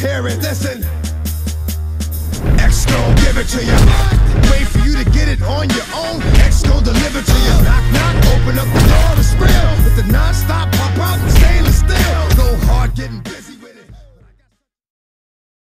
parent. Listen. X gon' give it to you. Wait for you to get it on your own. X gon' deliver to you.